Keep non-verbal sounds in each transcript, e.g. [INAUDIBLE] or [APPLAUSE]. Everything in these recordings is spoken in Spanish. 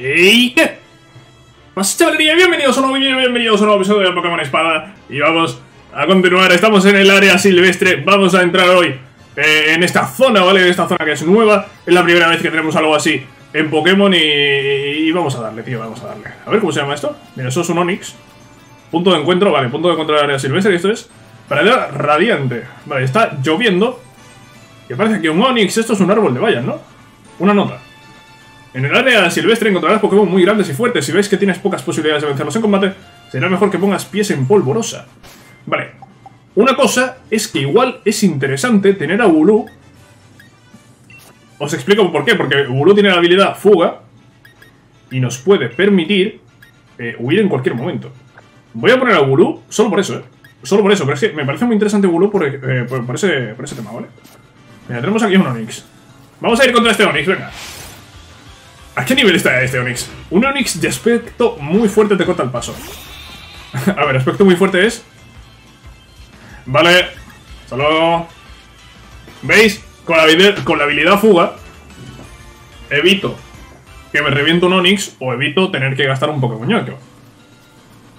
¿Y qué? Pues chavalería, bienvenidos a un nuevo vídeo, bienvenidos a un nuevo episodio de Pokémon Espada Y vamos a continuar, estamos en el área silvestre, vamos a entrar hoy eh, en esta zona, ¿vale? En esta zona que es nueva, es la primera vez que tenemos algo así en Pokémon y, y vamos a darle, tío, vamos a darle A ver, ¿cómo se llama esto? Mira, eso es un Onix Punto de encuentro, vale, punto de encuentro del área silvestre, esto es pradera radiante Vale, está lloviendo Y parece que un Onix, esto es un árbol de vallas, ¿no? Una nota en el área silvestre encontrarás Pokémon muy grandes y fuertes. Si ves que tienes pocas posibilidades de vencerlos en combate, será mejor que pongas pies en polvorosa. Vale. Una cosa es que igual es interesante tener a Bulu. Os explico por qué. Porque Bulu tiene la habilidad fuga y nos puede permitir eh, huir en cualquier momento. Voy a poner a Bulu solo por eso, ¿eh? Solo por eso. Pero es que me parece muy interesante Bulu por, eh, ese, por ese tema, ¿vale? Mira, tenemos aquí un Onix. Vamos a ir contra este Onix, venga. ¿A qué nivel está este Onix? Un Onix de aspecto muy fuerte te corta el paso. [LAUGHS] A ver, aspecto muy fuerte es... Vale. Solo... ¿Veis? Con la, habilidad, con la habilidad fuga... Evito que me reviente un Onix o evito tener que gastar un Pokémon.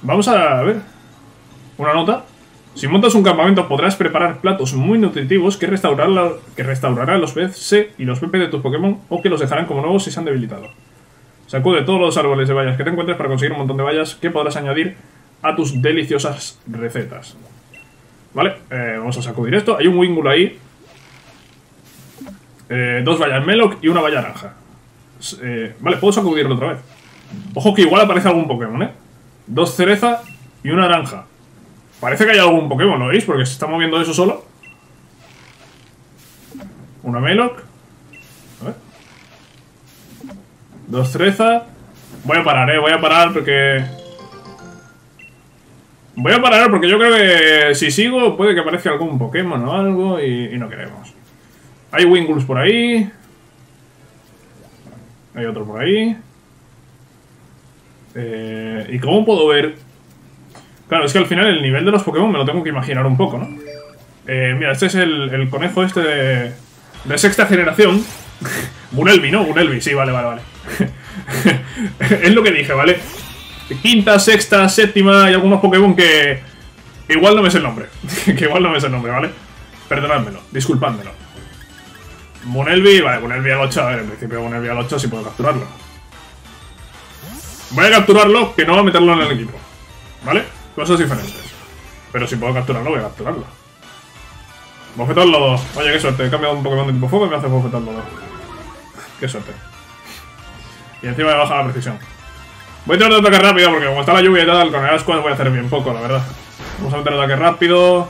Vamos a ver. Una nota. Si montas un campamento podrás preparar platos muy nutritivos que, restaurarán, que restaurarán los PC y los PP de tus Pokémon o que los dejarán como nuevos si se han debilitado. Sacude todos los árboles de bayas que te encuentres para conseguir un montón de bayas que podrás añadir a tus deliciosas recetas. Vale, eh, vamos a sacudir esto. Hay un Wingull ahí. Eh, dos bayas Meloc y una valla naranja. Eh, vale, puedo sacudirlo otra vez. Ojo que igual aparece algún Pokémon, ¿eh? Dos cereza y una naranja. Parece que hay algún Pokémon, ¿lo veis? Porque se está moviendo eso solo. Una Meloc. A ver. Dos Treza. Voy a parar, eh. Voy a parar porque... Voy a parar porque yo creo que si sigo puede que aparezca algún Pokémon o algo y, no queremos. Hay Wingulls por ahí. Hay otro por ahí. Eh, ¿Y cómo puedo ver Claro, es que al final el nivel de los Pokémon me lo tengo que imaginar un poco, ¿no? Eh, mira, este es el, conejo este de, de sexta generación. [LAUGHS] Bunelvi, ¿no? Bunelvi, sí, vale, vale, vale. [LAUGHS] es lo que dije, ¿vale? Quinta, sexta, séptima, hay algunos Pokémon que... Igual no me sé el nombre. [LAUGHS] que igual no me sé el nombre, ¿vale? Perdonádmelo, disculpádmelo. Bunelvi, vale, Bunelvi al 8. A ver, en principio Bunelvi al 8 si puedo capturarlo. Voy a capturarlo, que no voy a meterlo en el equipo. ¿Vale? Cosas diferentes. Pero si puedo capturarlo, voy a capturarlo. Bofetar lodo. Oye, qué suerte. He cambiado un Pokémon de tipo fuego y me hace bofetar lodo. Qué suerte. Y encima me baja la precisión. Voy a tratar de ataque rápido porque como está la lluvia y tal, con el Asquad voy a hacer bien poco, la verdad. Vamos a meter ataque rápido.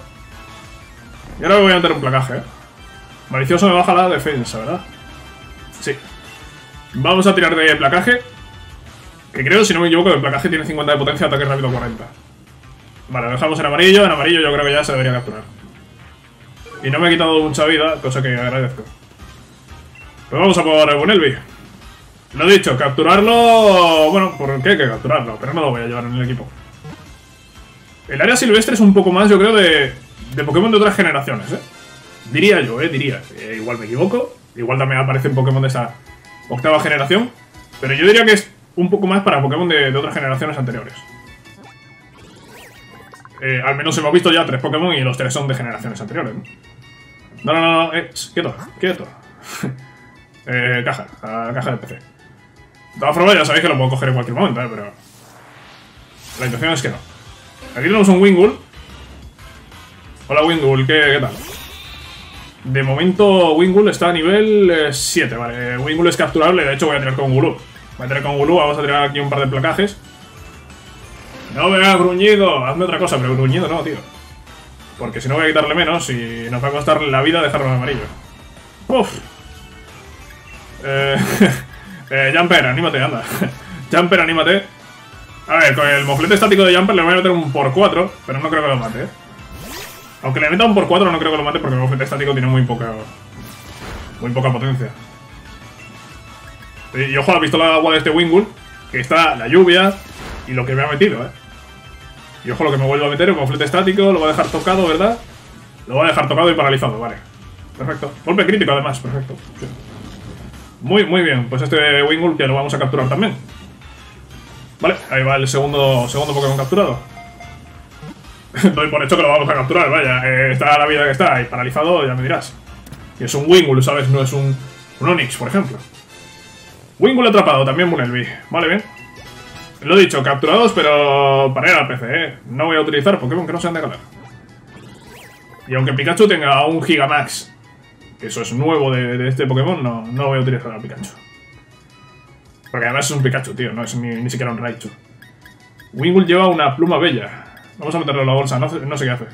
Y ahora voy a meter un placaje, ¿eh? Malicioso me baja la defensa, ¿verdad? Sí. Vamos a tirar de placaje. Que creo, si no me equivoco, el placaje tiene 50 de potencia, ataque rápido 40. Vale, lo dejamos en amarillo. En amarillo yo creo que ya se debería capturar. Y no me he quitado mucha vida, cosa que agradezco. Pues vamos a por Bunelvi. Lo dicho, capturarlo... Bueno, ¿por qué hay que capturarlo? Pero no lo voy a llevar en el equipo. El área silvestre es un poco más, yo creo, de, de Pokémon de otras generaciones, ¿eh? Diría yo, ¿eh? Diría. Eh, igual me equivoco. Igual también aparecen Pokémon de esa octava generación. Pero yo diría que es un poco más para Pokémon de otras generaciones anteriores. Eh, al menos hemos visto ya tres Pokémon y los tres son de generaciones anteriores. No, no, no, no, eh, quieto, quieto. [LAUGHS] eh, caja, la caja del PC. De todas formas, ya sabéis que lo puedo coger en cualquier momento, eh, pero... La intención es que no. Aquí tenemos un Wingull. Hola Wingull, ¿qué, qué tal? De momento Wingull está a nivel 7, eh, vale. Wingull es capturable, de hecho voy a tirar con Gulu. Voy a tirar con Gulu, vamos a tirar aquí un par de placajes. No me hagas gruñido, hazme otra cosa, pero gruñido no, tío. Porque si no voy a quitarle menos y nos va a costar la vida dejarlo en amarillo. Uf. Eh, [LAUGHS] eh, Jumper, anímate, anda. [LAUGHS] Jumper, anímate. A ver, con el moflete estático de Jumper le voy a meter un por 4, pero no creo que lo mate, ¿eh? Aunque le meta un por 4 no creo que lo mate porque el moflete estático tiene muy poca... Muy poca potencia. Y ojo a la pistola agua de este Wingull, que está la lluvia y lo que me ha metido, ¿eh? Y ojo lo que me vuelvo a meter, un conflete estático, lo voy a dejar tocado, ¿verdad? Lo voy a dejar tocado y paralizado, vale. Perfecto. Golpe crítico además, perfecto. Muy, muy bien. Pues este Wingull que lo vamos a capturar también. Vale, ahí va el segundo, segundo Pokémon capturado. [LAUGHS] Doy por hecho que lo vamos a capturar, vaya. Eh, está la vida que está, ahí paralizado, ya me dirás. Y es un Wingull, ¿sabes? No es un, un Onix, por ejemplo. Wingull atrapado, también Bunelby. Vale, bien. Lo he dicho, capturados, pero para ir al PC, ¿eh? No voy a utilizar Pokémon que no sean de ganar. Y aunque Pikachu tenga un Gigamax, que eso es nuevo de, este Pokémon, no, no voy a utilizar a Pikachu. Porque además es un Pikachu, tío, no es ni, siquiera un Raichu. Wingull lleva una pluma bella. Vamos a meterlo en la bolsa, no, no sé qué hace.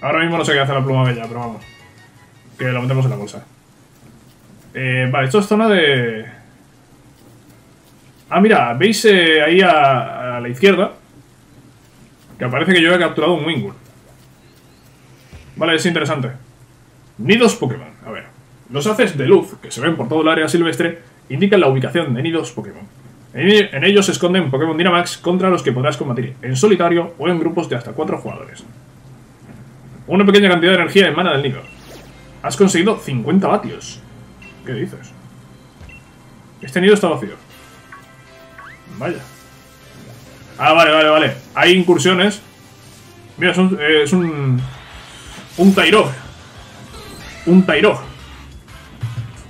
Ahora mismo no sé qué hace la pluma bella, pero vamos. Que lo metemos en la bolsa. Eh, vale, esto es zona de... Ah, mira, veis eh, ahí a, la izquierda que aparece que yo he capturado un Wingull. Vale, es interesante. Nidos Pokémon. A ver. Los haces de luz, que se ven por todo el área silvestre, indican la ubicación de nidos Pokémon. En ellos se esconden Pokémon Dynamax contra los que podrás combatir en solitario o en grupos de hasta 4 jugadores. Una pequeña cantidad de energía emana del nido. Has conseguido 50 vatios. ¿Qué dices? Este nido está vacío. Vaya. Ah, vale, vale, vale. Hay incursiones. Mira, es un... Eh, es un, un Tairo. Un Tairo.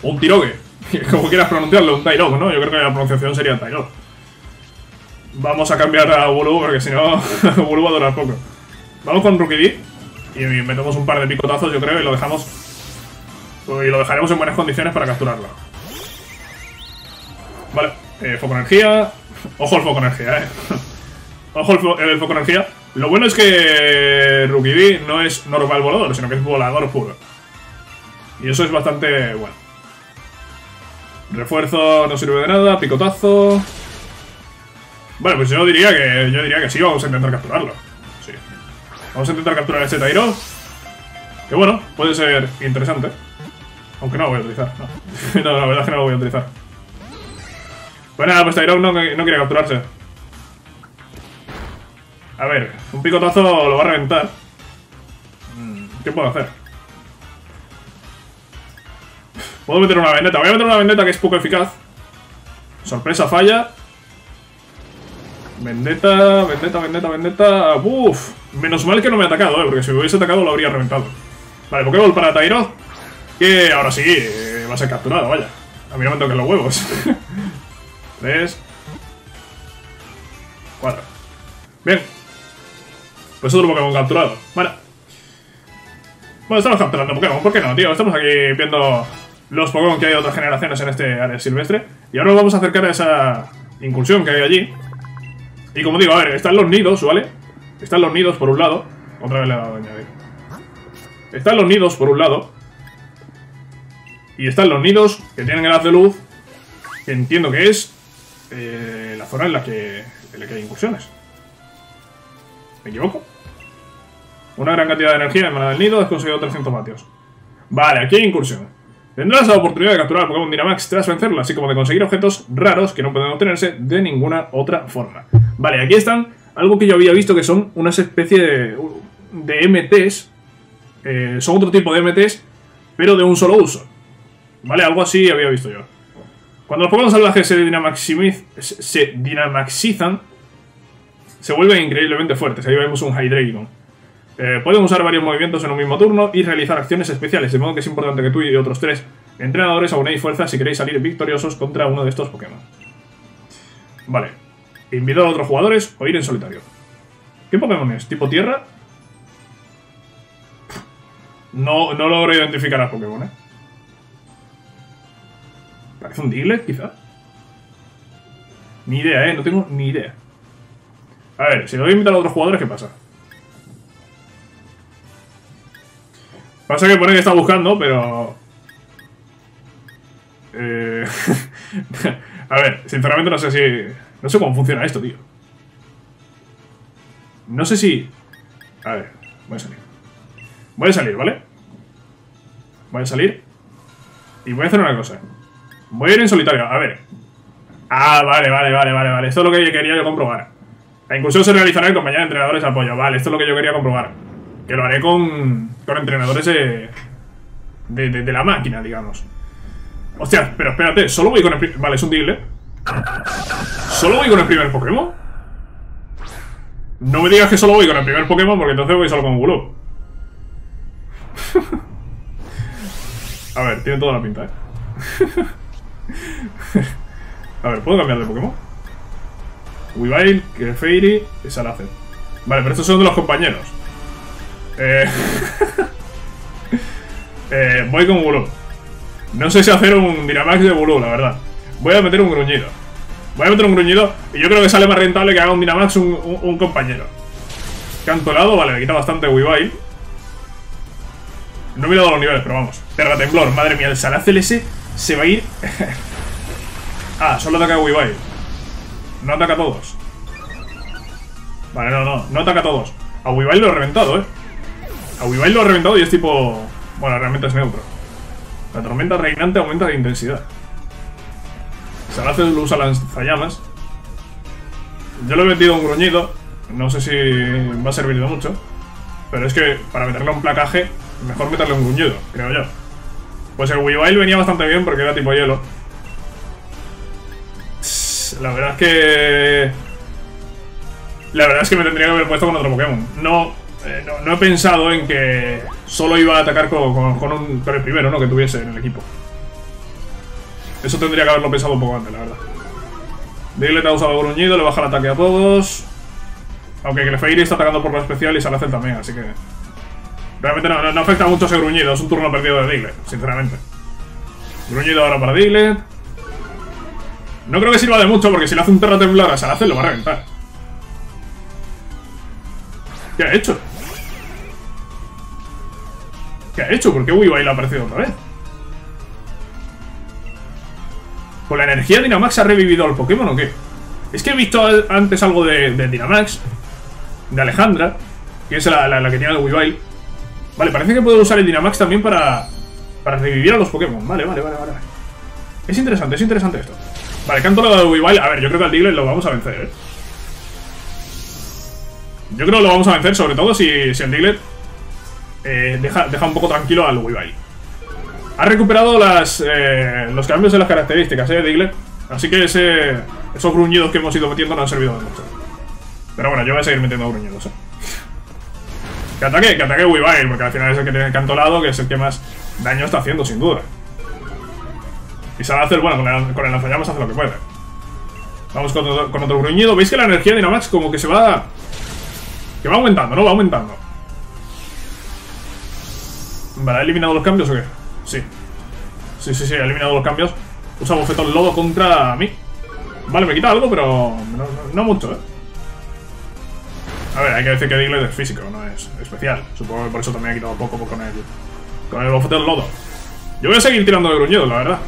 Un Tirogue. [LAUGHS] Como quieras pronunciarlo, un Tairo, ¿no? Yo creo que la pronunciación sería Tairo. Vamos a cambiar a Bulu porque si no, [LAUGHS] Bulu va a durar poco. Vamos con Rookie Y metemos un par de picotazos, yo creo, y lo dejamos... Y lo dejaremos en buenas condiciones para capturarlo. Vale, eh, foco energía. Ojo al foco energía, eh. Ojo el, foco energía. Lo bueno es que Rookie no es normal volador, sino que es volador puro. Y eso es bastante bueno. Refuerzo no sirve de nada, picotazo. Bueno, pues yo diría que yo diría que sí, vamos a intentar capturarlo. Sí. Vamos a intentar capturar este Tairo. Que bueno, puede ser interesante. Aunque no lo voy a utilizar. No, [LAUGHS] no la verdad es que no lo voy a utilizar. Pues nada, pues Tairo no, no quiere capturarse. A ver, un picotazo lo va a reventar. Mm, ¿Qué puedo hacer? Puedo meter una vendetta. Voy a meter una vendetta que es poco eficaz. Sorpresa, falla. Vendetta, vendetta, vendetta, vendetta. Uf, menos mal que no me ha atacado, eh, porque si me hubiese atacado lo habría reventado. Vale, Pokéball para Tairo. Que ahora sí, eh, va a ser capturado, vaya. A mí no me toquen los huevos. [LAUGHS] Tres. Cuatro. Bien. Pues otro Pokémon capturado. Bueno. Bueno, estamos capturando Pokémon. ¿Por qué no, tío? Estamos aquí viendo los Pokémon que hay de otras generaciones en este área silvestre. Y ahora nos vamos a acercar a esa incursión que hay allí. Y como digo, a ver, están los nidos, ¿vale? Están los nidos por un lado. Otra vez le he dado a añadir. Están los nidos por un lado. Y están los nidos que tienen el haz de luz. Entiendo que es eh, la zona en la, que, en la que hay incursiones. ¿Me equivoco? Una gran cantidad de energía emanada del nido, has conseguido 300 vatios. Vale, aquí hay incursión. Tendrás la oportunidad de capturar Pokémon Dynamax tras vencerlo, así como de conseguir objetos raros que no pueden obtenerse de ninguna otra forma. Vale, aquí están algo que yo había visto que son una especie de, de MTs. Eh, son otro tipo de MTs, pero de un solo uso. Vale, algo así había visto yo. Cuando los Pokémon salvajes se, se dinamaxizan, se vuelven increíblemente fuertes. Ahí vemos un Hydreigon. Eh, pueden usar varios movimientos en un mismo turno y realizar acciones especiales, de modo que es importante que tú y otros tres entrenadores aunéis fuerzas si queréis salir victoriosos contra uno de estos Pokémon. Vale. Invitar a otros jugadores o ir en solitario. ¿Qué Pokémon es? ¿Tipo tierra? No, no logro identificar a Pokémon, ¿eh? ¿Parece un Diglett, quizá? Ni idea, ¿eh? No tengo ni idea. A ver, si le voy a invitar a otros jugadores, ¿qué pasa? Pasa que pone que está buscando, pero... Eh... [LAUGHS] a ver, sinceramente no sé si... No sé cómo funciona esto, tío. No sé si... A ver, voy a salir. Voy a salir, ¿vale? Voy a salir. Y voy a hacer una cosa. Voy a ir en solitario, a ver. Ah, vale, vale, vale, vale, vale. Esto es lo que quería yo comprobar. La incursión se realizará en compañía de entrenadores de apoyo. Vale, esto es lo que yo quería comprobar. Que lo haré con, con entrenadores de, de, la máquina, digamos. Hostia, pero espérate, solo voy con el primer... Vale, es un Diglett. ¿Solo voy con el primer Pokémon? No me digas que solo voy con el primer Pokémon porque entonces voy solo con Gulu. [LAUGHS] A ver, tiene toda la pinta, ¿eh? [LAUGHS] [LAUGHS] A ver, ¿puedo cambiar de Pokémon? Weavile, Clefairy y Salacet. Vale, pero estos son de los compañeros. Eh... [LAUGHS] eh voy con Gulu. No sé si hacer un Dynamax de Gulu, la verdad. Voy a meter un gruñido. Voy a meter un gruñido y yo creo que sale más rentable que haga un Dynamax un, un, compañero. Cantolado, vale, me quita bastante Weavile. No he mirado los niveles, pero vamos. Terra Temblor, madre mía, el Salacel ese se va a ir... [LAUGHS] ah, solo ataca a Weavile. No ataca a todos. Vale, no, no, no ataca a todos. A Weavile lo he reventado, eh. A Weavile lo he reventado y es tipo... Bueno, realmente es neutro. La tormenta reinante aumenta de intensidad. Salacel usa lanzallamas. Yo lo he metido un gruñido. No sé si va a servir de mucho. Pero es que para meterle un placaje, mejor meterle un gruñido, creo yo. Pues el Weavile venía bastante bien porque era tipo hielo. La verdad es que... La verdad es que me tendría que haber puesto con otro Pokémon. No, eh, no, he pensado en que solo iba a atacar con, un, con el primero, ¿no? Que tuviese en el equipo. Eso tendría que haberlo pensado un poco antes, la verdad. Diglett ha usado gruñido, le baja el ataque a todos. Aunque Clefairy está atacando por la especial y Salacel también, así que... Realmente no, no, afecta mucho ese gruñido, es un turno perdido de Diglett, sinceramente. Gruñido ahora para Diglett. No creo que sirva de mucho, porque si le hace un Terra Temblar a Salacel lo va a reventar. ¿Qué ha hecho? ¿Qué ha hecho? ¿Por qué Weavile ha aparecido otra vez? ¿Con la energía de Dynamax ha revivido al Pokémon o qué? Es que he visto antes algo de, de Dynamax, de Alejandra, que es la, la, que tiene el Weavile. Vale, parece que puedo usar el Dynamax también para, para revivir a los Pokémon. Vale, vale, vale, vale. Es interesante, es interesante esto. Vale, canto lo de Weavile. A ver, yo creo que al Diglett lo vamos a vencer, ¿eh? Yo creo que lo vamos a vencer, sobre todo si, si el Diglett eh, deja, deja un poco tranquilo al Weavile. Ha recuperado las, eh, los cambios de las características, ¿eh, Diglett? Así que ese, esos gruñidos que hemos ido metiendo no han servido de mucho. Pero bueno, yo voy a seguir metiendo gruñidos, ¿eh? Que ataque, que ataque Weavile, porque al final es el que tiene el canto lado, que es el que más daño está haciendo, sin duda. Y a hacer, bueno, con el, con el lanzallamas hace lo que puede. Vamos con otro, con otro gruñido. ¿Veis que la energía de Dynamax como que se va... Que va aumentando, ¿no? Va aumentando. Vale, ¿ha eliminado los cambios o qué? Sí. Sí, sí, sí, ha eliminado los cambios. Usa bofetón lodo contra mí. Vale, me quita algo, pero no, mucho, ¿eh? A ver, hay que decir que Diglett es físico, no es especial. Supongo que por eso también ha quitado poco con el, con el bofetón lodo. Yo voy a seguir tirando de gruñidos, la verdad.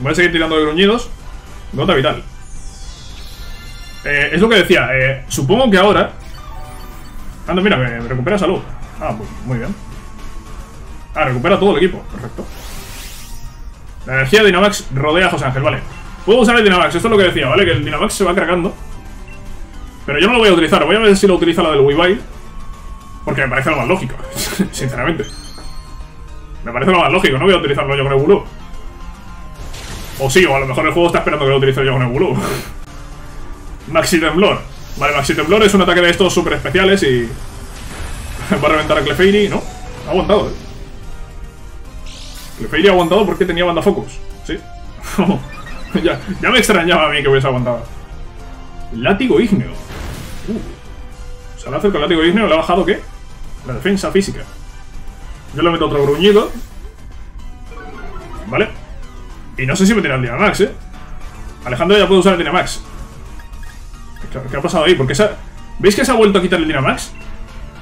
Voy a seguir tirando de gruñidos. Gota vital. Eh, es lo que decía. Eh, supongo que ahora... Anda, mira, me, recupera salud. Ah, muy, muy bien. Ah, recupera todo el equipo. Perfecto. La energía de Dynamax rodea a José Ángel, vale. Puedo usar el Dynamax, esto es lo que decía, ¿vale? Que el Dynamax se va cargando. Pero yo no lo voy a utilizar, voy a ver si lo utiliza la del Weavile. Porque me parece lo más lógico, [LAUGHS] sinceramente. Me parece lo más lógico, no voy a utilizarlo yo con el Bulu. O sí, o a lo mejor el juego está esperando que lo utilice yo con el Bulu. [LAUGHS] Maxi Temblor. Vale, Maxi Temblor es un ataque de estos súper especiales y... [LAUGHS] Va a reventar a Clefairy, ¿no? Ha aguantado, eh. Clefairy ha aguantado porque tenía banda focus. ¿Sí? ya, ya me extrañaba a mí que hubiese aguantado. Látigo ígneo. Uh. Se le hace con látigo ígneo, ¿le ha bajado qué? La defensa física. Yo le meto otro gruñido. ¿Vale? Y no sé si me tira el Dynamax, ¿eh? Alejandro ya puede usar el Dynamax. ¿Qué, ha pasado ahí? Porque esa... ¿Veis que se ha vuelto a quitar el Dynamax?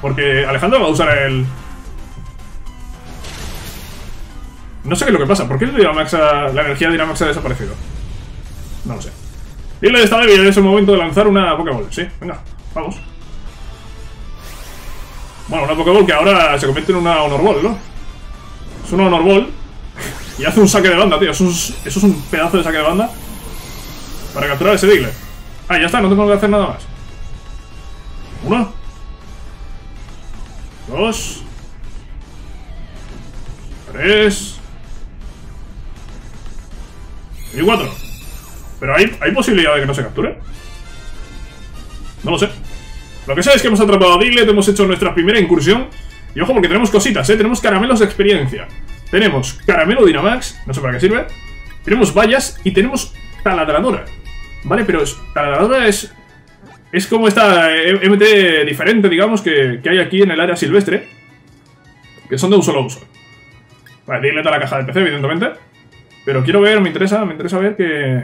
Porque Alejandro va a usar el... No sé qué es lo que pasa. ¿Por qué el Dynamax la energía de Dynamax ha desaparecido? No lo sé. Dile está débil, es el momento de lanzar una Pokéball. Sí, venga, vamos. Bueno, una Pokéball que ahora se convierte en una Honor Ball, ¿no? Es una Honor Ball y hace un saque de banda, tío. Eso es, eso es un pedazo de saque de banda para capturar ese Diglett. Ah, ya está, no tengo que hacer nada más. Uno. Dos. Tres. Y 4. Pero hay, hay posibilidad de que no se capture. No lo sé. Lo que sé es que hemos atrapado a Diglett, hemos hecho nuestra primera incursión. Y ojo, porque tenemos cositas, ¿eh? Tenemos caramelos de experiencia. Tenemos caramelo Dynamax, no sé para qué sirve. Tenemos vallas y tenemos taladradora. Vale, pero taladradora es... Es como esta eh, MT diferente, digamos, que, que hay aquí en el área silvestre. Que son de un solo uso. Vale, Diglett a la caja de PC, evidentemente. Pero quiero ver, me interesa, me interesa ver qué...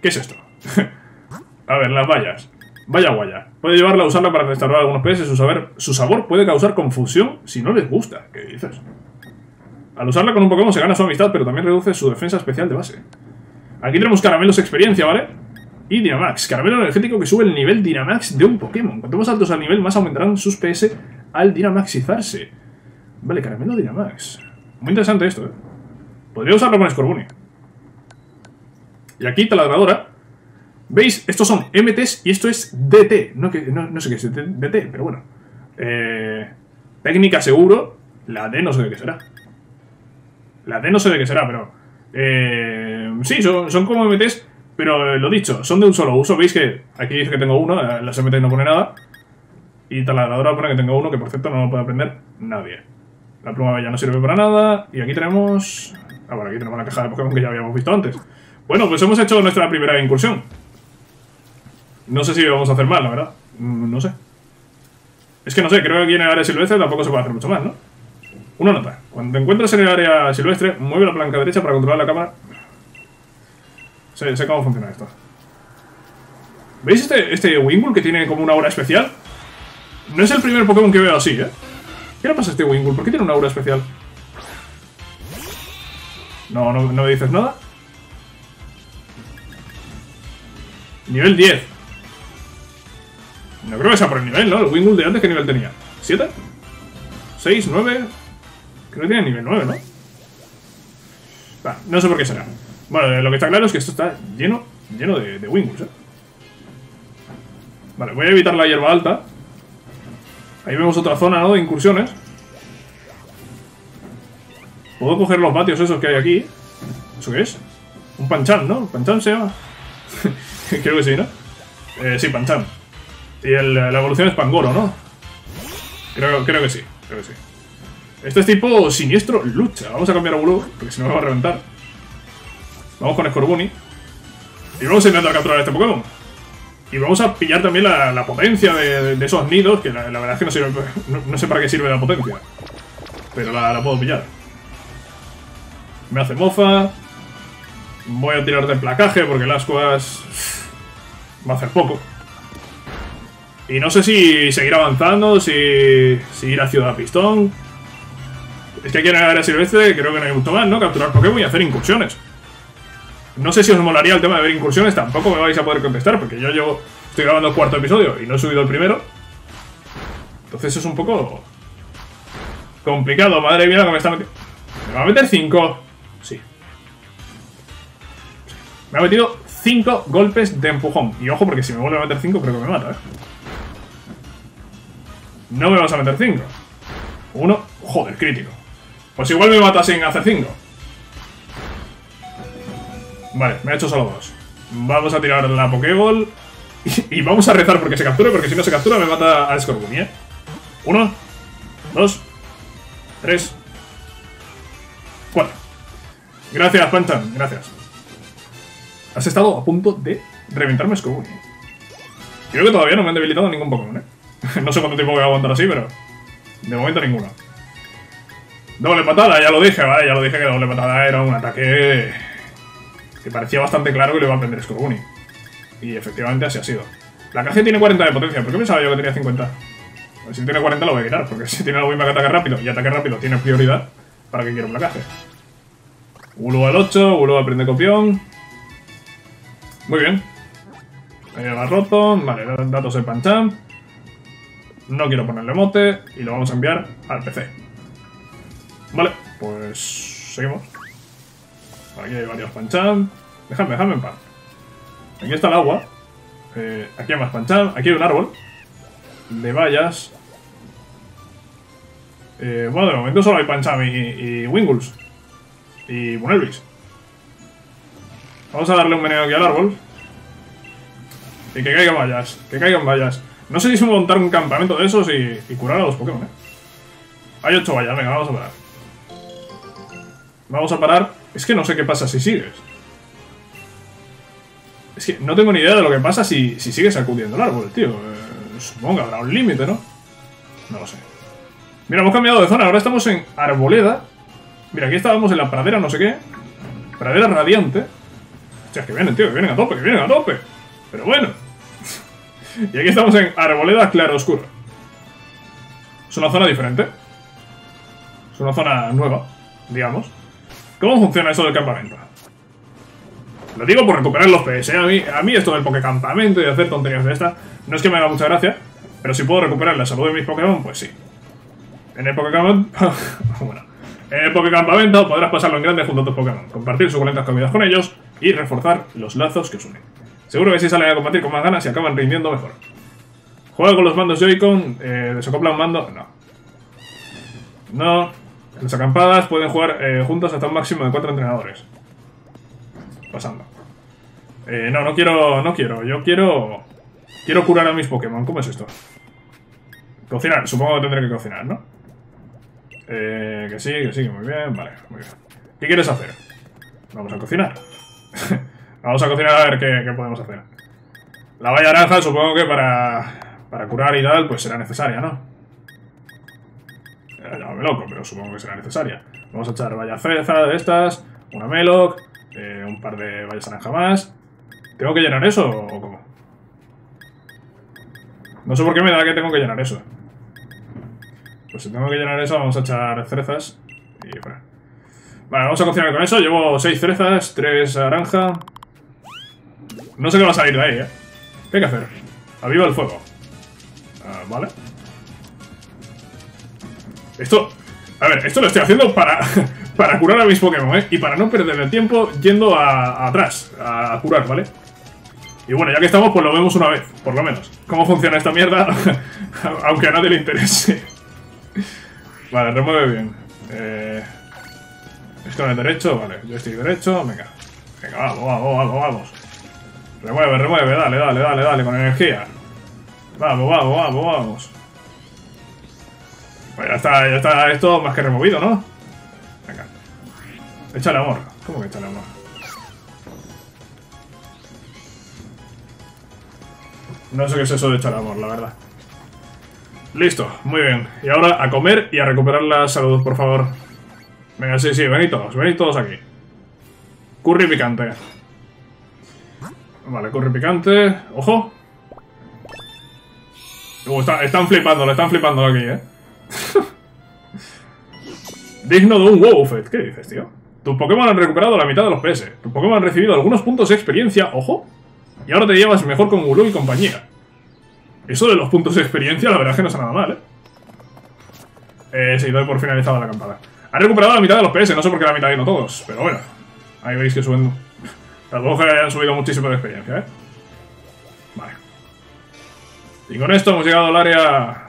¿Qué es esto? [LAUGHS] a ver, las vallas. Vaya guaya. Puede llevarla a usarla para restaurar algunos peces. Su, su sabor puede causar confusión si no les gusta. ¿Qué dices? Al usarla con un Pokémon se gana su amistad, pero también reduce su defensa especial de base. Aquí tenemos caramelos experiencia, ¿vale? Y Dynamax, caramelo energético que sube el nivel Dynamax de un Pokémon. Cuanto más altos al nivel, más aumentarán sus PS al Dynamaxizarse. Vale, caramelo Dynamax. Muy interesante esto, ¿eh? Podría usarlo con Scorbunny. Y aquí, taladradora, ¿Veis? Estos son MTs y esto es DT. No, que, no, sé qué es DT, pero bueno. Eh, técnica seguro. La D no sé de qué será. La D no sé de qué será, pero... Eh, sí, son, son como MTs, pero lo dicho, son de un solo uso. ¿Veis que aquí dice que tengo uno? Eh, las MTs no pone nada. Y taladradora pone que tengo uno, que por cierto no lo puede aprender nadie. La pluma ya no sirve para nada. Y aquí tenemos... Ah, bueno, aquí tenemos la caja de Pokémon que ya habíamos visto antes. Bueno, pues hemos hecho nuestra primera incursión. No sé si vamos a hacer mal, la verdad. Mm, no sé. Es que no sé, creo que aquí en el área silvestre tampoco se puede hacer mucho más, ¿no? Una nota. Cuando te encuentres en el área silvestre, mueve la palanca derecha para controlar la cámara. Sé, sé cómo funciona esto. ¿Veis este, este Wingull que tiene como una aura especial? No es el primer Pokémon que veo así, ¿eh? ¿Qué le pasa a este Wingull? ¿Por qué tiene una aura especial? No, no, no me dices nada. Nivel 10. No creo que sea por el nivel, ¿no? El Wingull de antes, ¿qué nivel tenía? ¿7? ¿6? ¿9? Creo que tiene nivel 9, ¿no? no sé por qué será. Bueno, lo que está claro es que esto está lleno, lleno de, de ¿eh? Vale, voy a evitar la hierba alta. Ahí vemos otra zona, ¿no? De incursiones. Puedo coger los patios esos que hay aquí. ¿Eso qué es? Un panchan, ¿no? ¿Panchan se llama? [LAUGHS] [LAUGHS] Creo que sí, ¿no? Eh, sí, panchan. Y la evolución es Pangoro, ¿no? Creo, creo que sí, creo que sí. Este es tipo siniestro lucha. Vamos a cambiar a Bulu, porque si no me va a reventar. Vamos con Scorbunny. Y vamos a intentar capturar a este Pokémon. Y vamos a pillar también la, potencia de, esos nidos, que la, verdad es que no, sirve, no, sé para qué sirve la potencia. Pero la puedo pillar. Me hace mofa. Voy a tirar de placaje porque el Ascuas va a hacer poco. Y no sé si seguir avanzando, si, si ir a Ciudad Pistón. Es que aquí en el área silvestre creo que no hay mucho más, ¿no? Capturar Pokémon y hacer incursiones. No sé si os molaría el tema de ver incursiones, tampoco me vais a poder contestar, porque yo llevo, estoy grabando el cuarto episodio y no he subido el primero. Entonces es un poco complicado. Madre mía, que me está metiendo. ¿Me va a meter 5? Sí. Me ha metido 5 golpes de empujón. Y ojo, porque si me vuelve a meter 5 creo que me mata, ¿eh? No me vas a meter 5. Uno. Joder, crítico. Pues igual me mata sin hacer 5. Vale, me ha hecho solo dos. Vamos a tirar la Pokéball. [LAUGHS] Y, vamos a rezar porque se capture, porque si no se captura me mata a Scorbunny, ¿eh? Uno. Dos. Tres. Cuatro. Gracias, Pantan. Gracias. Has estado a punto de reventarme Scorbunny. Creo que todavía no me han debilitado ningún Pokémon, ¿eh? [LAUGHS] no sé cuánto tiempo voy a aguantar así, pero... De momento ninguno. Doble patada, ya lo dije, ¿vale? Ya lo dije que doble patada era un ataque... Que parecía bastante claro que le iba a aprender Scorbunny. Y efectivamente así ha sido. La caja tiene 40 de potencia. ¿Por qué pensaba yo que tenía 50? Pues si tiene 40 lo voy a quitar, porque [LAUGHS] si tiene algo que ataque rápido y ataque rápido tiene prioridad, ¿para qué quiero un placaje? Ulu al 8, Ulu aprende copión. Muy bien. Ahí va roto. Vale, datos el Pancham. No quiero ponerle mote y lo vamos a enviar al PC. Vale, pues seguimos. Aquí hay varios panchan. Déjame, déjame en paz. Aquí está el agua. Eh, aquí hay más panchan. Aquí hay un árbol. De vallas. Eh, bueno, de momento solo hay Pancham y, y Wingulls. Y Bunelvis. Vamos a darle un veneno aquí al árbol. Y que caigan vallas, que caigan vallas. No sé si montar un campamento de esos y, curar a los Pokémon, ¿eh? Hay 8 vallas, venga, vamos a parar. Vamos a parar. Es que no sé qué pasa si sigues. Es que no tengo ni idea de lo que pasa si, si sigues sacudiendo el árbol, tío. Eh, supongo que habrá un límite, ¿no? No lo sé. Mira, hemos cambiado de zona. Ahora estamos en Arboleda. Mira, aquí estábamos en la pradera no sé qué. Pradera radiante. Hostia, que vienen, tío, que vienen a tope, que vienen a tope. Pero bueno. [LAUGHS] y aquí estamos en Arboleda Claro Oscuro. Es una zona diferente. Es una zona nueva, digamos. ¿Cómo funciona eso del campamento? Lo digo por recuperar los PS, ¿eh? a, mí, a mí esto del Pokécampamento y hacer tonterías de esta no es que me haga mucha gracia, pero si puedo recuperar la salud de mis Pokémon, pues sí. En el Pokécampamento... [LAUGHS] bueno. En el Pokécampamento podrás pasarlo en grande junto a tus Pokémon, compartir suculentas comidas con ellos y reforzar los lazos que os unen. Seguro que si salen a combatir con más ganas y acaban rindiendo mejor. Juega con los mandos Joy-Con, eh, desacopla un mando... No. No. Las acampadas pueden jugar eh, juntos hasta un máximo de cuatro entrenadores. Pasando. Eh, no, no quiero... No quiero. Yo quiero... Quiero curar a mis Pokémon. ¿Cómo es esto? Cocinar. Supongo que tendré que cocinar, ¿no? Eh, que sí, que sí, muy bien. Vale, muy bien. ¿Qué quieres hacer? Vamos a cocinar. [LAUGHS] Vamos a cocinar a ver qué, podemos hacer. La valla naranja supongo que para, para curar y tal, pues será necesaria, ¿no? Eh, llámame loco, pero supongo que será necesaria. Vamos a echar valla fresa de estas, una Meloc, eh, un par de vallas naranja más. ¿Tengo que llenar eso o cómo? No sé por qué me da que tengo que llenar eso. Pues si tengo que llenar eso, vamos a echar cerezas. Vale, vamos a cocinar con eso. Llevo 6 cerezas, 3 naranja. No sé qué va a salir de ahí, ¿eh? ¿Qué hay que hacer? Aviva el fuego. Ah, vale. Esto... A ver, esto lo estoy haciendo para, [LAUGHS] para curar a mis Pokémon, ¿eh? Y para no perder el tiempo yendo a, atrás a curar, ¿vale? Y bueno, ya que estamos, pues lo vemos una vez, por lo menos. ¿Cómo funciona esta mierda? [LAUGHS] Aunque a nadie le interese. [LAUGHS] vale, remueve bien. Eh... Esto es derecho, vale. Yo estoy derecho, venga. Venga, vamos, vamos, vamos, vamos. Remueve, remueve, dale, dale, dale, dale, con energía. Vamos, vamos, vamos, vamos. Pues ya está, ya está esto más que removido, ¿no? Venga. Échale amor. ¿Cómo que échale amor? No sé qué es eso de echar amor, la verdad. Listo, muy bien. Y ahora a comer y a recuperar la salud, por favor. Venga, sí, sí, venid todos, venid todos aquí. Curry picante. Vale, curry picante. ¡Ojo! Uh, están flipando, lo están flipando aquí, ¿eh? [LAUGHS] Digno de un Wowfet. ¿Qué dices, tío? Tus Pokémon han recuperado la mitad de los PS. Tus Pokémon han recibido algunos puntos de experiencia. ¡Ojo! Y ahora te llevas mejor con Gulu y compañía. Eso de los puntos de experiencia, la verdad es que no está nada mal, ¿eh? Eh, sí, doy por finalizada la acampada. Ha recuperado la mitad de los PS, no sé por qué la mitad y no todos, pero bueno. Ahí veis que suben... Tampoco hayan subido muchísimo de experiencia, ¿eh? Vale. Y con esto hemos llegado al área...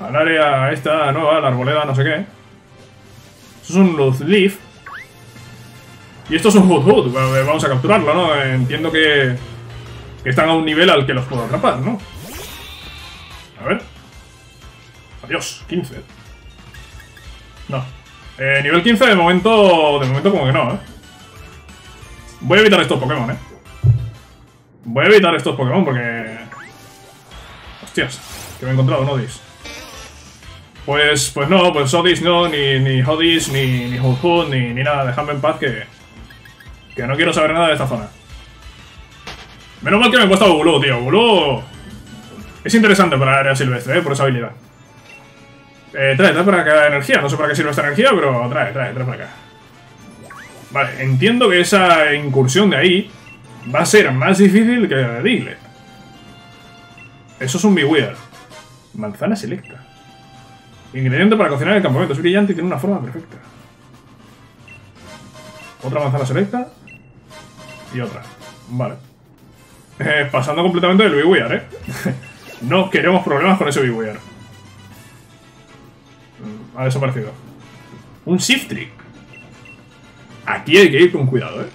Al área esta nueva, la arboleda, no sé qué. Eso es un Luz Leaf. Y esto es un Hood vamos a capturarlo, ¿no? Entiendo que, que están a un nivel al que los puedo atrapar, ¿no? A ver. Adiós, 15. No. Eh, nivel 15 de momento, de momento como que no, ¿eh? Voy a evitar estos Pokémon, ¿eh? Voy a evitar estos Pokémon porque... Hostias, que me he encontrado, no Odis. Pues, pues no, pues Odis no, ni, ni Hodis, ni, ni ni, ni nada. Dejadme en paz que... Que no quiero saber nada de esta zona. Menos mal que me he puesto Gulu, tío. Gulu... Es interesante para área silvestre, ¿eh? Por esa habilidad. Eh, trae, trae para acá energía. No sé para qué sirve esta energía, pero trae, trae, trae para acá. Vale, entiendo que esa incursión de ahí va a ser más difícil que la de Diglett. Eso es un Beware. Manzana selecta. Ingrediente para cocinar el campamento. Es brillante y tiene una forma perfecta. Otra manzana selecta y otra. Vale. Eh, pasando completamente del Beware, ¿eh? [LAUGHS] no queremos problemas con ese Beware. Ha desaparecido. Un Shift Trick. Aquí hay que ir con cuidado, ¿eh?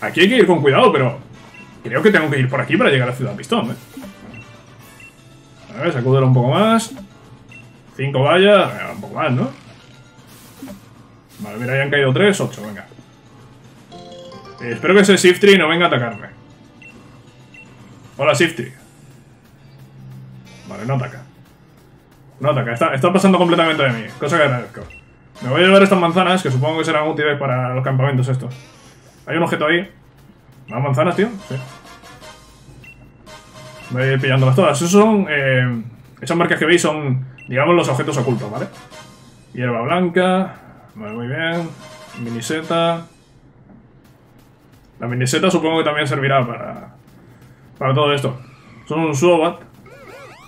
Aquí hay que ir con cuidado, pero creo que tengo que ir por aquí para llegar a Ciudad Pistón, ¿eh? A ver, sacúdelo un poco más. Cinco vallas, venga, un poco más, ¿no? Vale, mira, ya han caído tres, ocho, venga. Eh, espero que ese Shiftry no venga a atacarme. Hola, Shiftry. Vale, no ataca. No ataca, está, está pasando completamente de mí, cosa que agradezco. Me voy a llevar estas manzanas, que supongo que serán útiles para los campamentos estos. Hay un objeto ahí. ¿Más manzanas, tío? Sí. Voy a ir pillándolas todas. Esos son... Eh, esas marcas que veis son, digamos, los objetos ocultos, ¿vale? Hierba blanca. Vale, muy bien. Miniseta. La miniseta supongo que también servirá para... Para todo esto. Son un Suobat.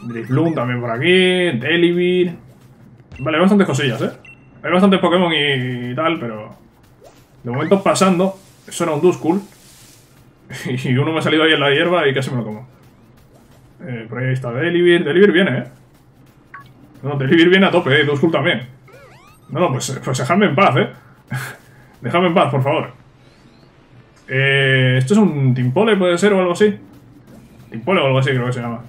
Drifloon también por aquí. Delibir. Vale, hay bastantes cosillas, ¿eh? Hay bastantes Pokémon y, tal, pero... De momento pasando. Eso era un Duskull. [LAUGHS] Y uno me ha salido ahí en la hierba y casi me lo como. Eh, por ahí está Delivir. Delivir viene, ¿eh? No, Delivir viene a tope, ¿eh? Duskull también. No, no, pues, pues dejadme en paz, ¿eh? [LAUGHS] dejadme en paz, por favor. Eh, ¿Esto es un Timpole, puede ser, o algo así? Timpole o algo así creo que se llama.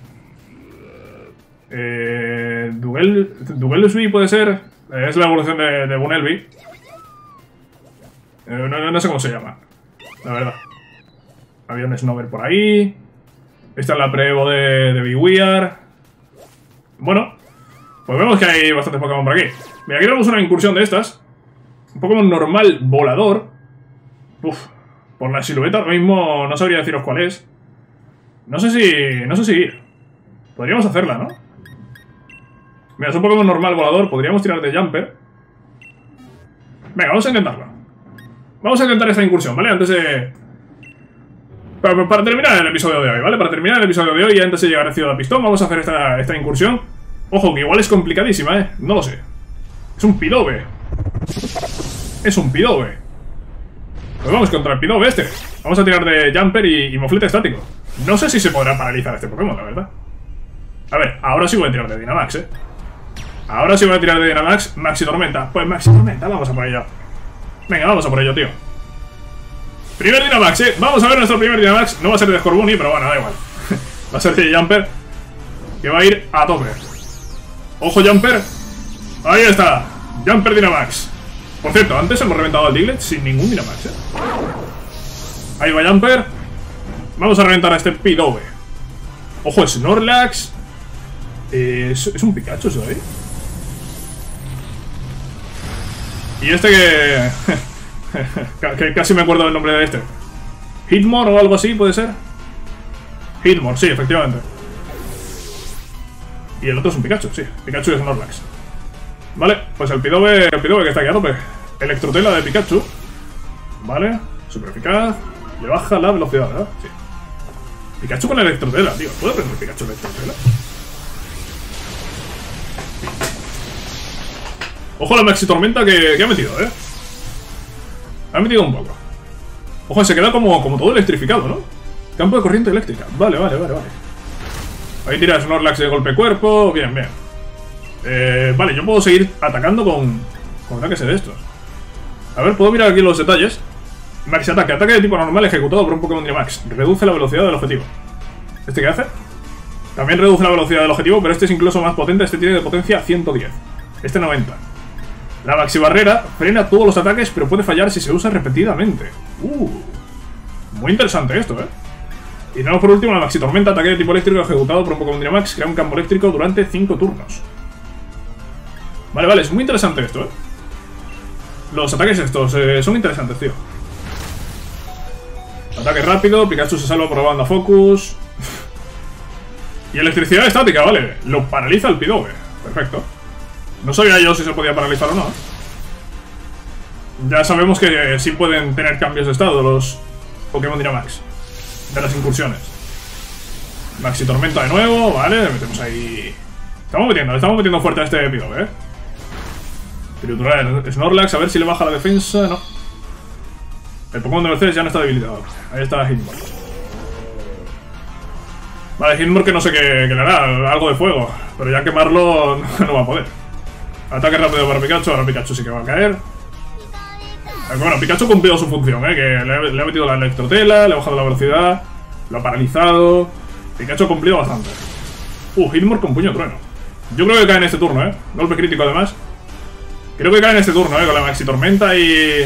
Eh, Dugel, Dugelusby puede ser. Es la evolución de, de Bunelby. Eh, no, no, no, sé cómo se llama. La verdad. Había un Snover por ahí. Esta es la pre-evo de, de Bewear. Bueno, pues vemos que hay bastantes Pokémon por aquí. Mira, aquí tenemos una incursión de estas. Un Pokémon normal volador. Uf, por la silueta ahora mismo no sabría deciros cuál es. No sé si... no sé si. Podríamos hacerla, ¿no? Mira, es un Pokémon normal volador. Podríamos tirar de Jumper. Venga, vamos a intentarlo. Vamos a intentar esta incursión, ¿vale? Antes de... Para, terminar el episodio de hoy, ¿vale? Para terminar el episodio de hoy y antes de llegar a Ciudad Pistón, vamos a hacer esta, esta incursión. Ojo, que igual es complicadísima, ¿eh? No lo sé. Es un Pidove. Es un Pidove. Pues vamos contra el Pidove este. Vamos a tirar de Jumper y, y Moflete estático. No sé si se podrá paralizar este Pokémon, la verdad. A ver, ahora sí voy a tirar de Dynamax, ¿eh? Ahora sí voy a tirar de Dynamax Maxi Tormenta. Pues Maxi Tormenta, vamos a por ello. Venga, vamos a por ello, tío. Primer Dynamax, ¿eh? Vamos a ver nuestro primer Dynamax. No va a ser de Scorbunny, pero bueno, da igual. [LAUGHS] va a ser de Jumper. Que va a ir a tope. Ojo, Jumper. Ahí está. Jumper Dynamax. Por cierto, antes hemos reventado al Diglett sin ningún Dynamax, ¿eh? Ahí va Jumper. Vamos a reventar a este Pidove. Ojo, Snorlax. Eh, es, es, un Pikachu eso, ¿eh? Y este [LAUGHS] que... casi me acuerdo del nombre de este. Hitmore o algo así, ¿puede ser? Hitmore, sí, efectivamente. Y el otro es un Pikachu, sí. Pikachu y Snorlax. Vale, pues el Pidove, el Pidove que está aquí a tope. Electrotela de Pikachu. Vale, super eficaz. Le baja la velocidad, ¿verdad? Sí. Pikachu con Electrotela, tío. ¿Puedo aprender Pikachu Electrotela? Ojo la Maxi Tormenta que, ha metido, ¿eh? Ha metido un poco. Ojo, se queda como, como todo electrificado, ¿no? Campo de corriente eléctrica. Vale, vale, vale, vale. Ahí tira Snorlax de golpe cuerpo. Bien, bien. Eh, vale, yo puedo seguir atacando con, con ataques de estos. A ver, puedo mirar aquí los detalles. Max ataque. Ataque de tipo normal ejecutado por un Pokémon de Max. Reduce la velocidad del objetivo. ¿Este qué hace? También reduce la velocidad del objetivo, pero este es incluso más potente. Este tiene de potencia 110. Este 90. La Maxi Barrera frena todos los ataques, pero puede fallar si se usa repetidamente. Uh, muy interesante esto, ¿eh? Y tenemos por último la Maxi Tormenta, ataque de tipo eléctrico ejecutado por un Pokémon Dynamax, crea un campo eléctrico durante 5 turnos. Vale, vale, es muy interesante esto, ¿eh? Los ataques estos eh, son interesantes, tío. Ataque rápido, Pikachu se salva probando a Focus. [LAUGHS] y electricidad estática, vale. Lo paraliza el Pidove. Perfecto. No sabía yo si se podía paralizar o no. Ya sabemos que sí pueden tener cambios de estado los Pokémon Dynamax. De las incursiones. Maxi Tormenta de nuevo, vale, le metemos ahí... Estamos metiendo, estamos metiendo fuerte a este Pidove, eh. Triturar Snorlax, a ver si le baja la defensa, no. El Pokémon de Mercedes ya no está debilitado. Ahí está Hitmore. Vale, Hitmore que no sé qué, qué, le hará, algo de fuego. Pero ya quemarlo [LAUGHS] no va a poder. Ataque rápido para Pikachu, ahora Pikachu sí que va a caer. Bueno, Pikachu ha cumplido su función, ¿eh? Que le, ha metido la electrotela, le ha bajado la velocidad, lo ha paralizado. Pikachu ha cumplido bastante. Uh, Hitmore con puño trueno. Yo creo que cae en este turno, ¿eh? Golpe crítico además. Creo que cae en este turno, ¿eh? Con la Maxi Tormenta y...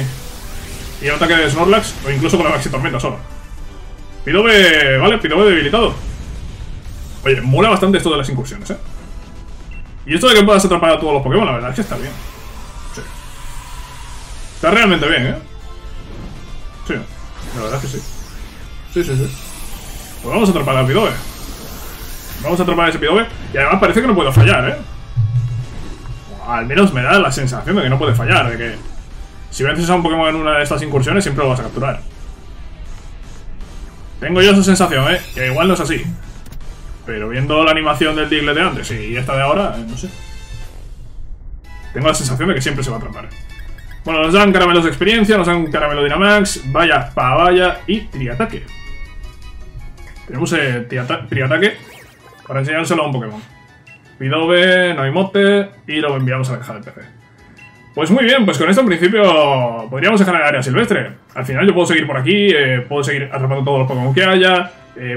Y el ataque de Snorlax, o incluso con la Maxi Tormenta solo. Pidove... Vale, Pidove debilitado. Oye, mola bastante esto de las incursiones, ¿eh? Y esto de que puedas atrapar a todos los Pokémon, la verdad es que está bien. Sí. Está realmente bien, ¿eh? Sí, la verdad es que sí. Sí, sí, sí. Pues vamos a atrapar al Pidove. Vamos a atrapar a ese Pidove. Y además parece que no puedo fallar, ¿eh? al menos me da la sensación de que no puede fallar, de que si vences a un Pokémon en una de estas incursiones siempre lo vas a capturar. Tengo yo esa sensación, ¿eh? Que igual no es así. Pero viendo la animación del Diglett de antes y esta de ahora, eh, no sé. Tengo la sensación de que siempre se va a atrapar. Bueno, nos dan caramelos de experiencia, nos dan caramelo Dynamax, vaya, vaya y triataque. Tenemos eh, triataque para enseñárselo a un Pokémon. Pidove, no hay mote y lo enviamos a la caja del PC. Pues muy bien, pues con esto en principio podríamos dejar el área silvestre. Al final yo puedo seguir por aquí, eh, puedo seguir atrapando todos los Pokémon que haya,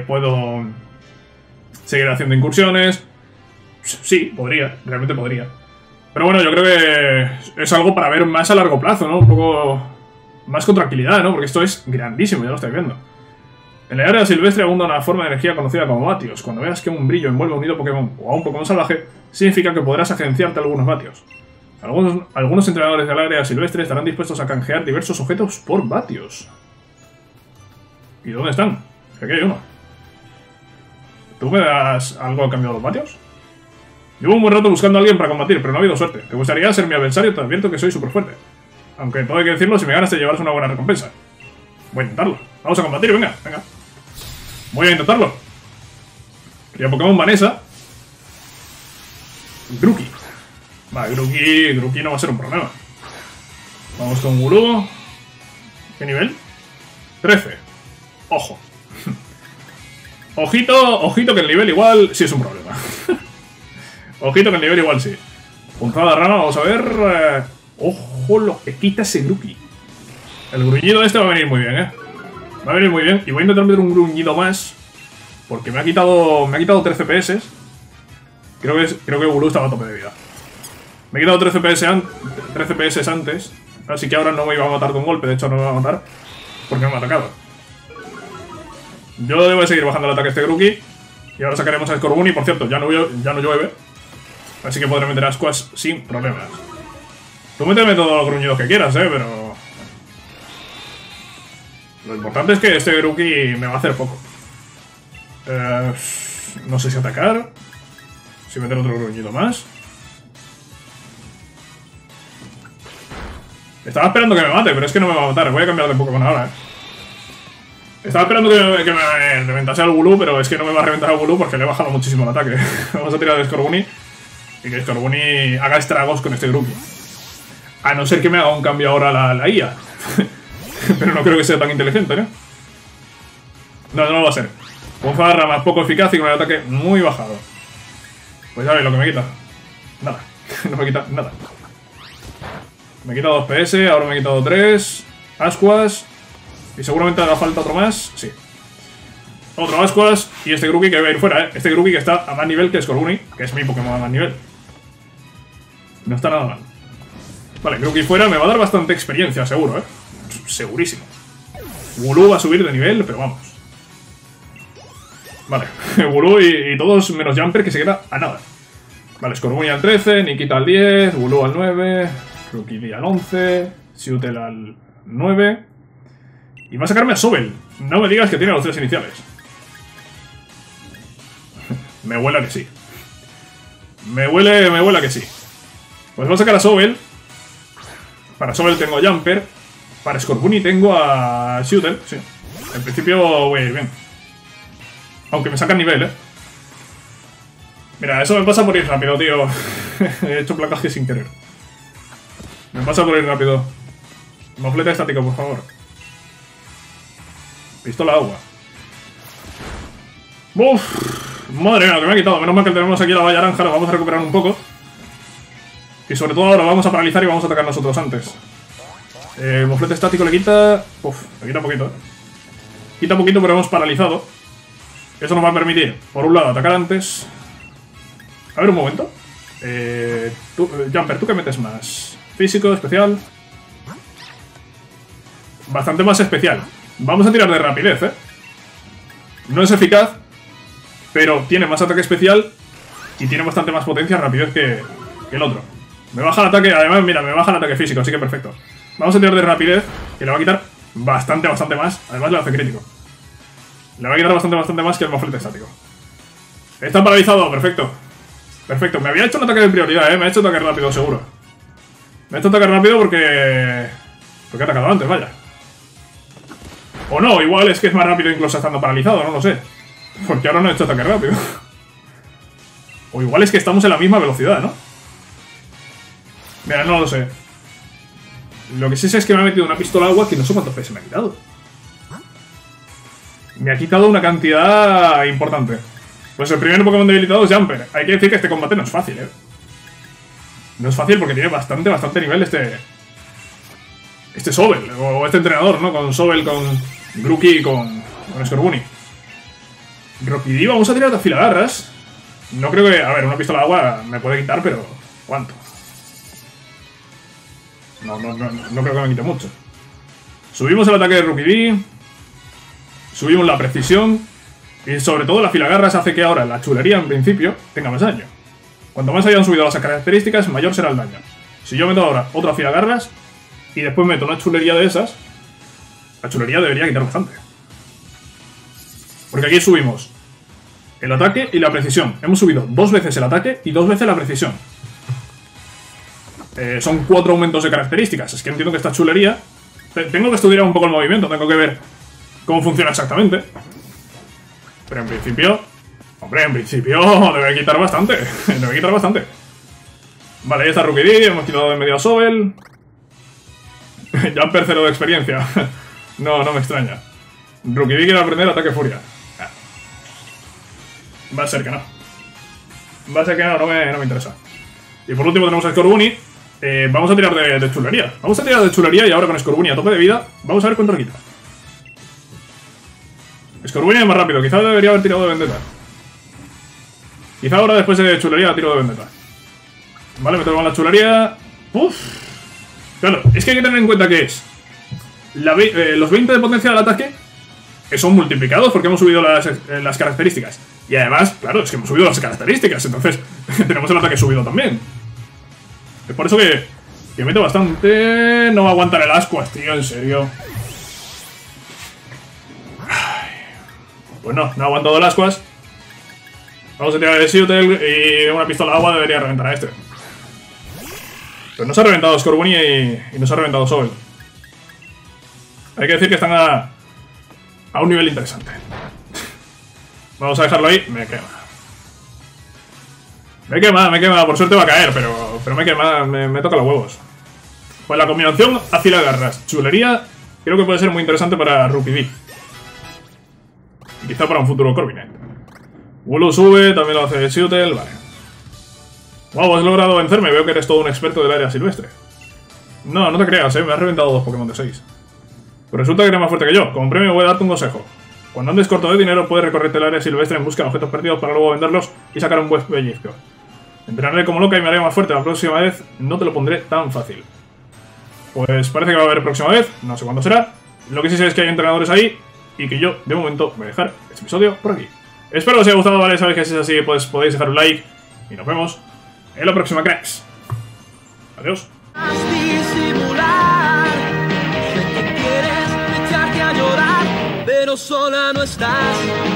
puedo seguir haciendo incursiones. Sí, podría, realmente podría. Pero bueno, yo creo que es algo para ver más a largo plazo, ¿no? Un poco más con tranquilidad, ¿no? Porque esto es grandísimo, ya lo estáis viendo. En el área silvestre abunda una forma de energía conocida como vatios. Cuando veas que un brillo envuelve a un Pokémon o a un Pokémon salvaje, significa que podrás agenciarte algunos vatios. Algunos, algunos entrenadores del área silvestre estarán dispuestos a canjear diversos objetos por vatios. ¿Y dónde están? Aquí hay uno. ¿Tú me das algo a cambio de los vatios? Llevo un buen rato buscando a alguien para combatir, pero no ha habido suerte. ¿Te gustaría ser mi adversario? Te advierto que soy súper fuerte. Aunque todo hay que decirlo, si me ganas te llevarás una buena recompensa. Voy a intentarlo. Vamos a combatir, venga, venga. Voy a intentarlo. Quería Pokémon Vanessa. Grookey. Vale, Grookey, Grookey no va a ser un problema. Vamos con Guru. ¿Qué nivel? 13. Ojo. Ojito, ojito que el nivel igual sí es un problema. [LAUGHS] ojito que el nivel igual sí. Punzada rama, vamos a ver. Eh, ojo lo que quita ese Grookey. El gruñido este va a venir muy bien, ¿eh? Va a venir muy bien. Y voy a intentar meter un gruñido más. Porque me ha quitado. Me ha quitado 13 PS. Creo que, creo que Guru estaba a tope de vida. Me he quitado 13 PS, 13 PS antes. Así que ahora no me iba a matar con golpe. De hecho, no me va a matar. Porque me ha atacado. Yo debo de seguir bajando el ataque a este Grookey. Y ahora sacaremos a Scorbunny. Por cierto, ya no, ya no llueve. Así que podré meter a Squash sin problemas. Tú méteme todos los gruñidos que quieras, eh, pero... Lo importante es que este Grookey me va a hacer poco. Eh, no sé si atacar. Si meter otro gruñido más. Estaba esperando que me mate, pero es que no me va a matar. Voy a cambiar de Pokémon ahora, eh. Estaba esperando que, me reventase al Gulu, pero es que no me va a reventar al Gulu porque le he bajado muchísimo el ataque. [LAUGHS] Vamos a tirar de Scorbunny. Y que Scorbunny haga estragos con este Grookey. A no ser que me haga un cambio ahora la, la IA. [LAUGHS] pero no creo que sea tan inteligente, ¿no? No, no lo va a ser. Un más poco eficaz y con el ataque muy bajado. Pues ya veis lo que me quita. Nada. [LAUGHS] no me quita nada. Me quita 2 PS, ahora me he quitado 3. Ascuas. Y seguramente hará falta otro más. Sí. Otro Ascuas. Y este Grookey que va a ir fuera, ¿eh? Este Grookey que está a más nivel que Scorbunny, que es mi Pokémon a más nivel. No está nada mal. Vale, Grookey fuera me va a dar bastante experiencia, seguro, ¿eh? Segurísimo. Gulu va a subir de nivel, pero vamos. Vale, [LAUGHS] Gulu y, todos menos Jumper que se queda a nada. Vale, Scorbunny al 13, Nikita al 10, Gulu al 9, Rookie al 11, Siutel al 9. Y va a sacarme a Sobel. No me digas que tiene los tres iniciales. [LAUGHS] me huele a que sí. Me huele, me huele a que sí. Pues va a sacar a Sobel. Para Sobel tengo Jumper. Para Scorbunny tengo a Shooter, sí. En principio voy a bien. Aunque me sacan nivel, ¿eh? Mira, eso me pasa por ir rápido, tío. [LAUGHS] He hecho placaje sin querer. Me pasa por ir rápido. Mofleta estático, por favor. Pistola agua. ¡Uf! Madre mía, lo que me ha quitado. Menos mal que tenemos aquí la valla naranja, lo vamos a recuperar un poco. Y sobre todo ahora vamos a paralizar y vamos a atacar nosotros antes. Eh, moflete estático le quita... Uf, le quita poquito, ¿eh? Quita poquito, pero hemos paralizado. Eso nos va a permitir, por un lado, atacar antes. A ver, un momento. Eh, eh, Jumper, ¿tú qué metes más? Físico, especial. Bastante más especial. Vamos a tirar de rapidez, ¿eh? No es eficaz, pero tiene más ataque especial y tiene bastante más potencia y rapidez que, el otro. Me baja el ataque, además, mira, me baja el ataque físico, así que perfecto. Vamos a tirar de rapidez, que le va a quitar bastante, bastante más. Además le hace crítico. Le va a quitar bastante, bastante más que el moflete estático. Está paralizado, perfecto. Perfecto, me había hecho un ataque de prioridad, eh. Me ha hecho ataque rápido, seguro. Me ha hecho ataque rápido porque... Porque ha atacado antes, vaya. O no, igual es que es más rápido incluso estando paralizado, no lo sé. Porque ahora no he hecho ataque rápido. [LAUGHS] O igual es que estamos en la misma velocidad, ¿no? Mira, no lo sé. Lo que sí sé es que me ha metido una pistola agua que no sé cuántos PS me ha quitado. Me ha quitado una cantidad importante. Pues el primer Pokémon debilitado es Jumper. Hay que decir que este combate no es fácil, ¿eh? No es fácil porque tiene bastante, bastante nivel este... Este Sobel, o este entrenador, ¿no? Con Sobel, con Grookey con, con Scorbunny. Rockidee, vamos a tirar de afilagarras. No creo que... A ver, una pistola de agua me puede quitar, pero... ¿Cuánto? No, no, no, no creo que me quite mucho. Subimos el ataque de Rookidee. Subimos la precisión. Y sobre todo la filagarras hace que ahora la chulería, en principio, tenga más daño. Cuanto más hayan subido las características, mayor será el daño. Si yo meto ahora otra filagarras y después meto una chulería de esas, la chulería debería quitar bastante. Porque aquí subimos el ataque y la precisión. Hemos subido dos veces el ataque y dos veces la precisión. Eh, son cuatro aumentos de características. Es que entiendo que esta chulería... Tengo que estudiar un poco el movimiento, tengo que ver cómo funciona exactamente. Pero en principio... Hombre, en principio [LAUGHS] debe quitar bastante. [LAUGHS] debe quitar bastante. Vale, ahí está Rookie hemos quitado de medio a Sobel. [LAUGHS] Jumper cero de experiencia. No, no me extraña. Rookie quiere aprender ataque furia. Ah. Va a ser que no. Va a ser que no, no me, no me interesa. Y por último tenemos a Scorbunny. Eh, vamos a tirar de, de, chulería. Vamos a tirar de chulería y ahora con Scorbunny a tope de vida. Vamos a ver cuánto le quita. Scorbunny es más rápido. Quizá debería haber tirado de vendetta. Quizá ahora después de chulería tiro de vendetta. Vale, metemos la chulería. Uf. Claro, es que hay que tener en cuenta que es eh, los 20 de potencia del ataque que son multiplicados porque hemos subido las, eh, las, características. Y además, claro, es que hemos subido las características, entonces [LAUGHS] tenemos el ataque subido también. Es por eso que, que meto bastante... No va a aguantar el ascuas, tío, en serio. Pues no, no ha aguantado el ascuas. Vamos a tirar el Seatel y una pistola agua debería reventar a este. Pero no se ha reventado Scorbunny y, y no se ha reventado Sobel. Hay que decir que están a, a un nivel interesante. Vamos a dejarlo ahí. Me quema. Me quema, me quema. Por suerte va a caer, pero, pero me quema. Me, me toca los huevos. Pues la combinación la garras. Chulería. Creo que puede ser muy interesante para Rookie B. Y quizá para un futuro Corvinet. Wulu sube, también lo hace Seattle, vale. Wow, has logrado vencerme. Veo que eres todo un experto del área silvestre. No, no te creas, eh. Me has reventado dos Pokémon de 6. Pero resulta que eres más fuerte que yo. Como premio voy a darte un consejo. Cuando andes corto de dinero, puedes recorrerte el área silvestre en busca de objetos perdidos para luego venderlos y sacar un buen pellizco. Entrenaré como loca y me haré más fuerte la próxima vez. No te lo pondré tan fácil. Pues parece que va a haber próxima vez. No sé cuándo será. Lo que sí sé es que hay entrenadores ahí y que yo, de momento, voy a dejar este episodio por aquí. Espero que os haya gustado, ¿vale? Sabéis que si es así, pues podéis dejar un like. Y nos vemos en la próxima, cracks. Adiós. Pero sola no estás.